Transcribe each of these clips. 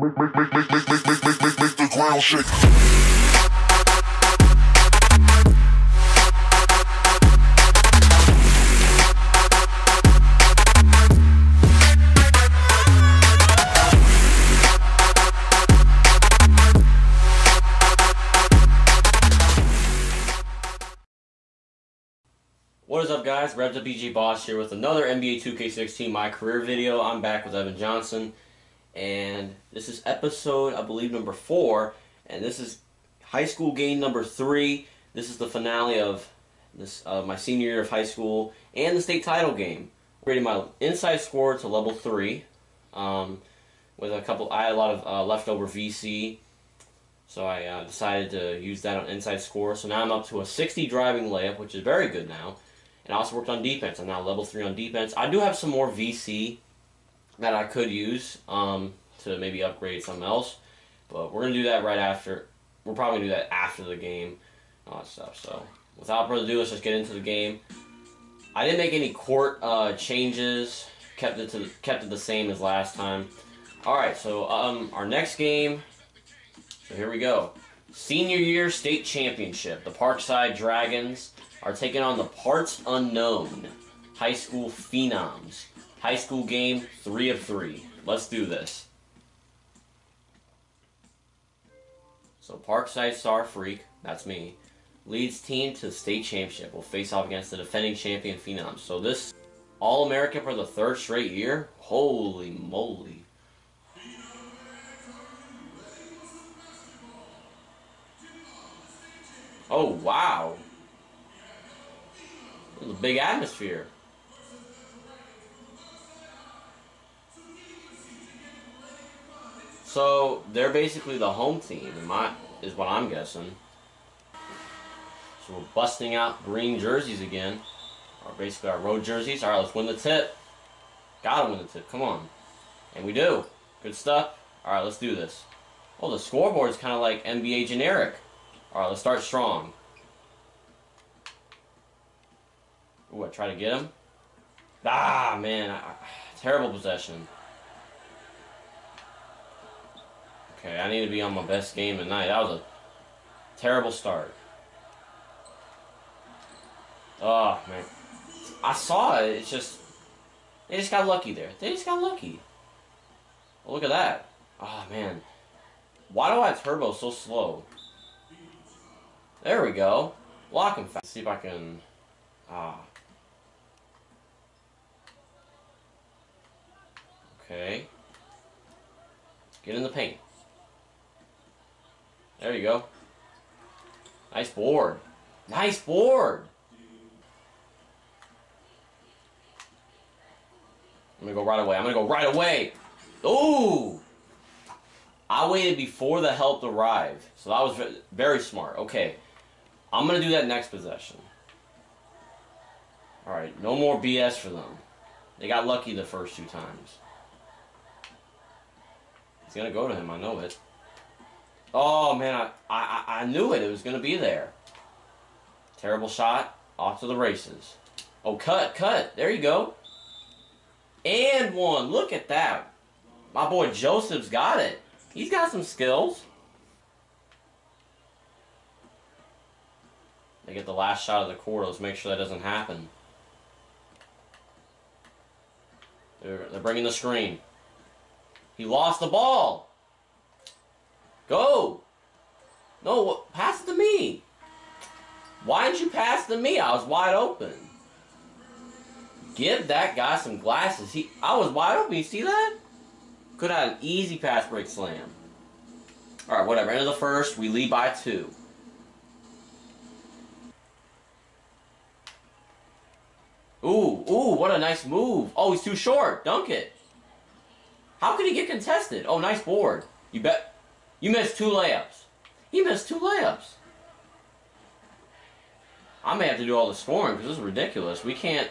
What is up, guys? Revs Boss here with another NBA 2K16 My Career video. I'm back with Evan Johnson, and this is episode, I believe, number four, and this is high school game number three. This is the finale of this uh, my senior year of high school and the state title game. Rated my inside score to level three, um, with a couple. I had a lot of uh, leftover VC, so I uh, decided to use that on inside score. So now I'm up to a 60 driving layup, which is very good now. And I also worked on defense. I'm now level 3 on defense. I do have some more VC that I could use um, to maybe upgrade something else. But we're going to do that right after. We're probably going to do that after the game. All that stuff. So without further ado, let's just get into the game. I didn't make any court uh, changes. Kept it to kept it the same as last time. All right, so um, our next game. So here we go. Senior year state championship. The Parkside Dragons are taking on the Parts Unknown High School Phenoms. High school game, three of three. Let's do this. So Parkside Star Freak, that's me, leads team to the state championship. Will face off against the defending champion Phenoms. So this All American for the third straight year. Holy moly! Oh wow! There's a big atmosphere. So they're basically the home team, my is what I'm guessing. So we're busting out green jerseys again, or basically our road jerseys. All right, let's win the tip. Gotta win the tip. Come on, and we do. Good stuff. All right, let's do this. Oh, the scoreboard's kind of like NBA generic. All right, let's start strong. Ooh, I try to get him. Ah, man. I, terrible possession. Okay, I need to be on my best game tonight. That was a terrible start. Oh, man. I saw it. It's just... They just got lucky there. They just got lucky. Well, look at that. Oh, man. Why do I turbo so slow? There we go. Lock him fast. See if I can... Ah. Okay. Get in the paint. There you go. Nice board. Nice board. I'm gonna go right away. I'm gonna go right away. Ooh. I waited before the help arrived, so that was very smart. Okay, I'm gonna do that next possession. All right, no more BS for them. They got lucky the first two times. It's gonna go to him. I know it. Oh man, I, I I knew it. It was gonna be there. Terrible shot. Off to the races. Oh, cut, cut. There you go. And one. Look at that. My boy Joseph's got it. He's got some skills. They get the last shot of the quarter. Let's make sure that doesn't happen. They're, they're bringing the screen. He lost the ball. Go. No, pass it to me. Why didn't you pass to me? I was wide open. Give that guy some glasses. He, I was wide open. You see that? Could have an easy pass break slam. All right, whatever. End of the first. We lead by two. Ooh, ooh, what a nice move. Oh, he's too short. Dunk it. How could he get contested? Oh, nice board. You bet. You missed two layups. He missed two layups. I may have to do all the scoring because this is ridiculous. We can't.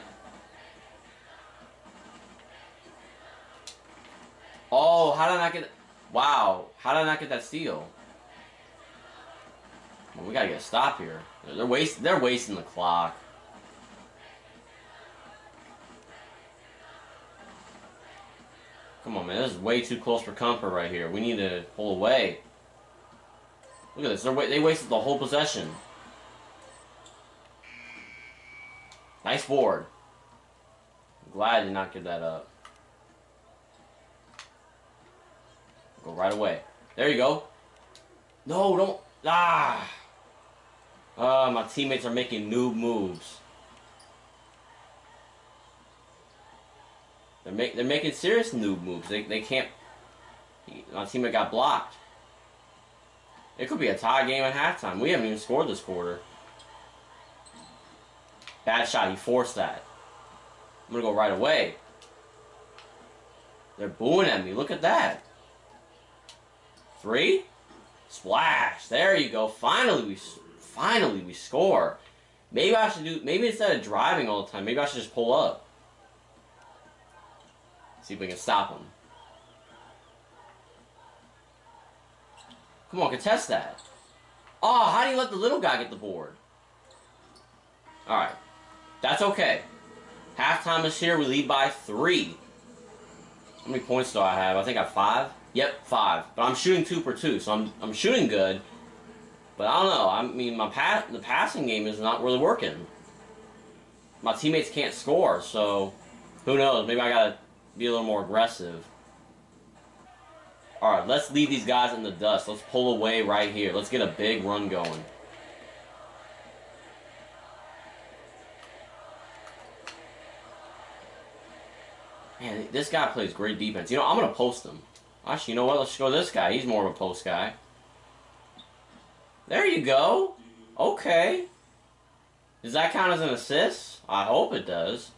Oh, how did I not get? Wow, how did I not get that steal? Well, we gotta get a stop here. They're, wasting. They're wasting the clock. Come on, man. This is way too close for comfort right here. We need to pull away. Look at this. They're, they wasted the whole possession. Nice board. I'm glad I did not give that up. Go right away. There you go. No, don't. Ah. Ah, my teammates are making noob moves. They're, make, they're making serious noob moves. They, they can't... My teammate got blocked. It could be a tie game at halftime. We haven't even scored this quarter. Bad shot. He forced that. I'm going to go right away. They're booing at me. Look at that. Three. Splash. There you go. Finally, we finally we score. Maybe I should do. Maybe instead of driving all the time, maybe I should just pull up. See if we can stop him. Come on, contest that. Oh, how do you let the little guy get the board? Alright. That's okay. Halftime is here. We lead by three. How many points do I have? I think I have five. Yep, five. But I'm shooting two per two, so I'm I'm shooting good. But I don't know. I mean, my pass the passing game is not really working. My teammates can't score, so who knows? Maybe I gotta be a little more aggressive. All right, let's leave these guys in the dust. Let's pull away right here. Let's get a big run going. Man, this guy plays great defense. You know, I'm going to post him. Actually, you know what? Let's go this guy. He's more of a post guy. There you go. Okay. Does that count as an assist? I hope it does.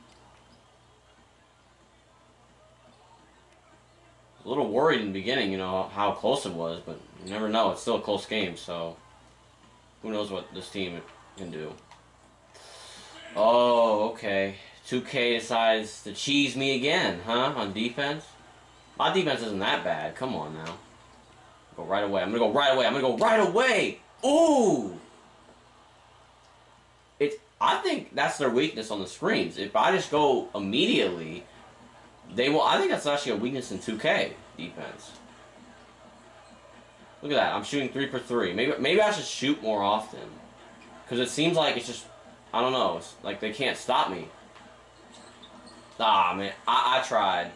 A little worried in the beginning, you know, how close it was, but you never know. It's still a close game, so who knows what this team can do. Oh, okay. 2K decides to cheese me again, huh, on defense? My defense isn't that bad. Come on now. Go right away. I'm going to go right away. I'm going to go right away. Ooh! It, I think that's their weakness on the screens. If I just go immediately, they will. I think that's actually a weakness in 2K defense. Look at that. I'm shooting three for three. Maybe maybe I should shoot more often. Because it seems like it's just, I don't know, it's like they can't stop me. Ah, man. I, I tried.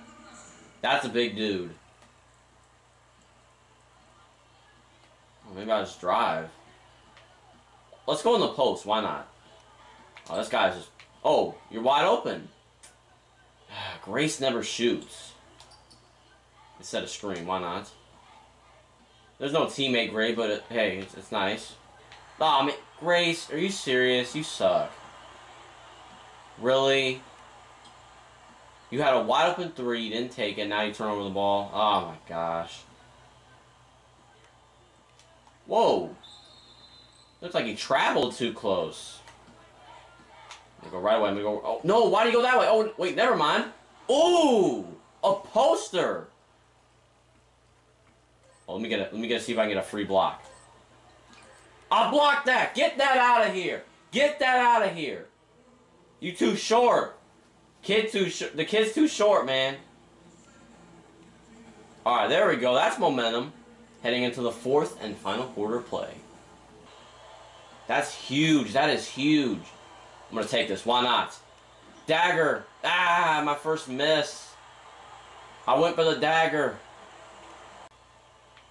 That's a big dude. maybe I'll just drive. Let's go in the post. Why not? Oh, this guy's just... Oh, you're wide open. Grace never shoots. Instead of screen. Why not? There's no teammate grade, but it, hey, it's, it's nice. Oh, I mean, Grace, are you serious? You suck. Really? You had a wide open three, you didn't take it, now you turn over the ball. Oh my gosh. Whoa. Looks like he traveled too close. I'm gonna go right away. I'm gonna go. Oh no! Why do you go that way? Oh wait, never mind. Ooh, a poster. Oh, let me get it. Let me get a, see if I can get a free block. I blocked that. Get that out of here. Get that out of here. You too short. Kid too short. The kid's too short, man. All right, there we go. That's momentum. Heading into the fourth and final quarter play. That's huge. That is huge. I'm going to take this. Why not? Dagger. Ah, my first miss. I went for the dagger.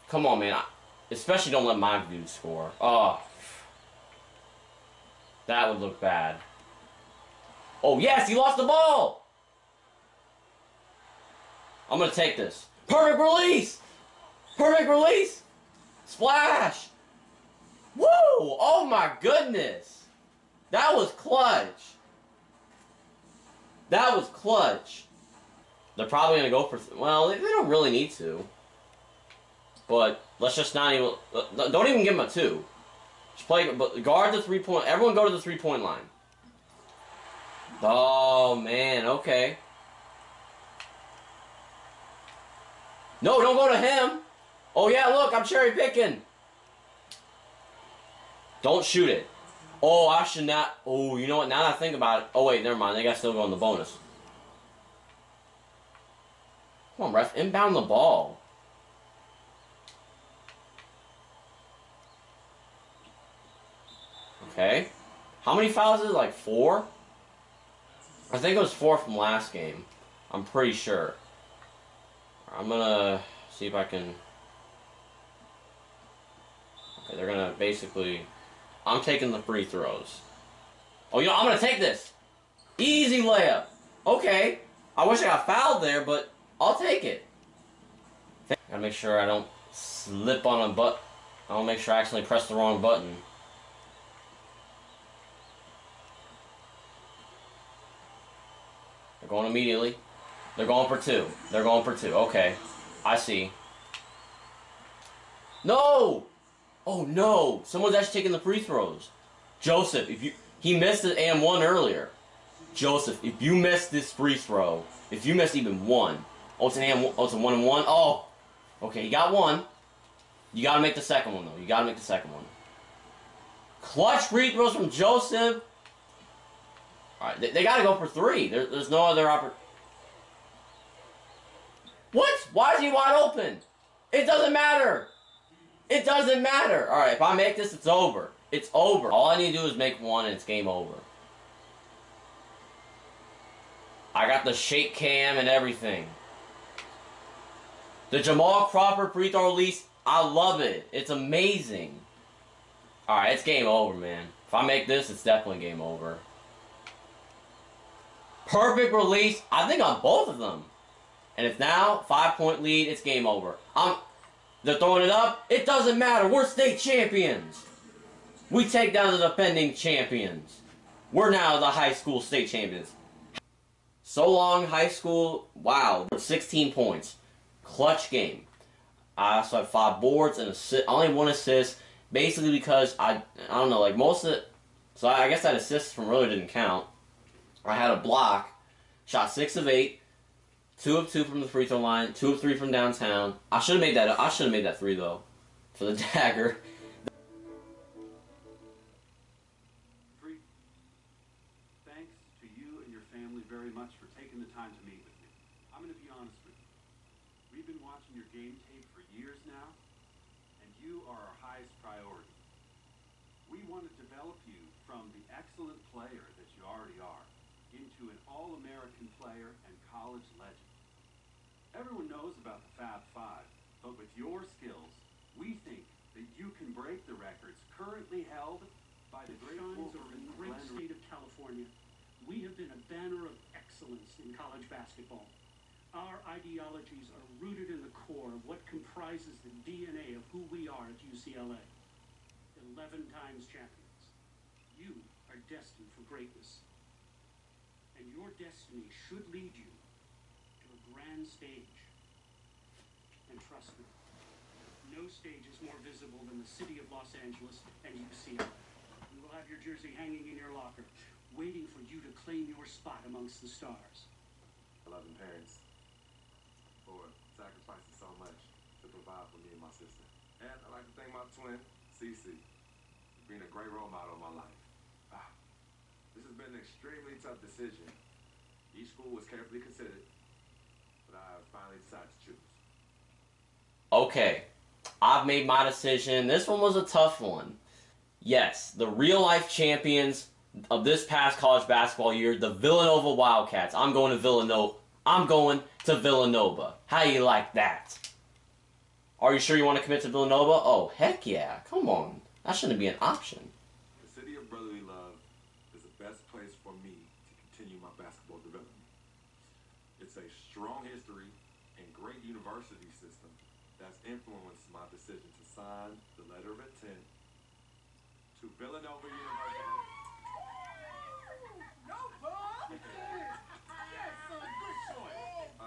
Come on, man. I, especially don't let my dude score. Oh. That would look bad. Oh, yes, he lost the ball. I'm going to take this. Perfect release. Perfect release. Splash. Woo! Oh my goodness. That was clutch. That was clutch. They're probably going to go for... Well, they don't really need to. But let's just not even... Don't even give them a two. Just play... But guard the three-point... Everyone go to the three-point line. Oh, man. Okay. No, don't go to him. Oh, yeah, look. I'm cherry picking. Don't shoot it. Oh, I should not. Oh, you know what? Now that I think about it. Oh, wait, never mind. They got still going the bonus. Come on, ref. Inbound the ball. Okay. How many fouls is it? Like four? I think it was four from last game. I'm pretty sure. I'm gonna see if I can. Okay, they're gonna basically. I'm taking the free throws. Oh, you know, I'm gonna take this. Easy layup. Okay. I wish I got fouled there, but I'll take it. Gotta make sure I don't slip on a butt. I don't make sure I accidentally press the wrong button. They're going immediately. They're going for two. They're going for two. Okay. I see. No! Oh no! Someone's actually taking the free throws. Joseph, if you he missed it and one earlier. Joseph, if you miss this free throw, if you miss even one, oh it's an and oh it's a one and one. Oh, okay, you got one. You got to make the second one though. You got to make the second one. Clutch free throws from Joseph. All right, they, they got to go for three. There, there's no other opportunity. What? Why is he wide open? It doesn't matter. It doesn't matter. All right, if I make this, it's over. It's over. All I need to do is make one, and it's game over. I got the shake cam and everything. The Jamal Crawford free throw release, I love it. It's amazing. All right, it's game over, man. If I make this, it's definitely game over. Perfect release. I think on both of them. And it's now five point lead. It's game over. I'm. They're throwing it up. It doesn't matter. We're state champions. We take down the defending champions. We're now the high school state champions. So long, high school. Wow, 16 points. Clutch game. I also had five boards and assist, only one assist. Basically because I I don't know like most of it. So I guess that assist from really didn't count. I had a block, shot six of eight, two of two from the free throw line, two of three from downtown. I should have made that. I should have made that three though, for the dagger. Thanks to you and your family very much for taking the time to meet with me. I'm going to be honest with you. We've been watching your game tape for years now, and you are our highest priority. We want to develop you from the excellent player that you already are into an all-American player and college legend. Everyone knows about the Fab Five, but with your skills, we think that you can break the records currently held by the great Shines are Wolverine in the great state of California. We have been a banner of excellence in college basketball. Our ideologies are rooted in the core of what comprises the DNA of who we are at UCLA. Eleven times champions. You are destined for greatness. And your destiny should lead you grand stage. And trust me, no stage is more visible than the city of Los Angeles and UCLA. You will have your jersey hanging in your locker, waiting for you to claim your spot amongst the stars. loving parents for sacrificing so much to provide for me and my sister. And I'd like to thank my twin, Cece, for being a great role model in my life. Ah, this has been an extremely tough decision. Each school was carefully considered, I finally decided to choose. Okay, I've made my decision. This one was a tough one. Yes, the real life champions of this past college basketball year, the Villanova Wildcats. I'm going to Villanova. I'm going to Villanova. How you like that? Are you sure you want to commit to Villanova? Oh, heck yeah. Come on. That shouldn't be an option. The city of brotherly love is the best place for me to continue my basketball development. It's a strong history and great university system that's influenced my decision to sign the letter of intent to Villanova University. No, bro. Yes, good Uh,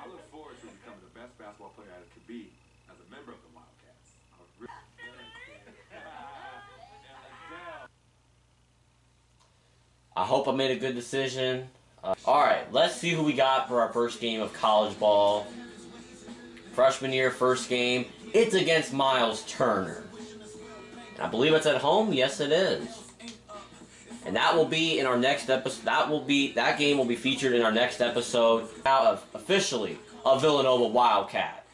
I look forward to becoming the best basketball player I could be as a member of the Wildcats. I really I hope I made a good decision. Uh, Alright, let's see who we got for our first game of college ball. Freshman year, first game. It's against Miles Turner. I believe it's at home. Yes, it is. And that will be in our next episode. That will be that game will be featured in our next episode. Now, of- officially, a Villanova Wildcat.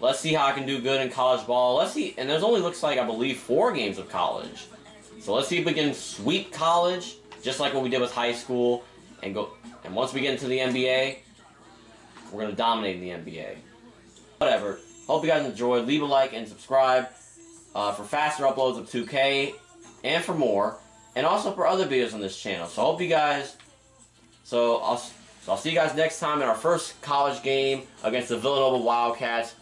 Let's see how I can do good in college ball. Let's see, and there's only looks like I believe four games of college. So let's see if we can sweep college, just like what we did with high school, and go. And once we get into the NBA, we're gonna dominate the NBA. Whatever. Hope you guys enjoyed. Leave a like and subscribe uh, for faster uploads of 2K and for more, and also for other videos on this channel. So hope you guys. So I'll so I'll see you guys next time in our first college game against the Villanova Wildcats.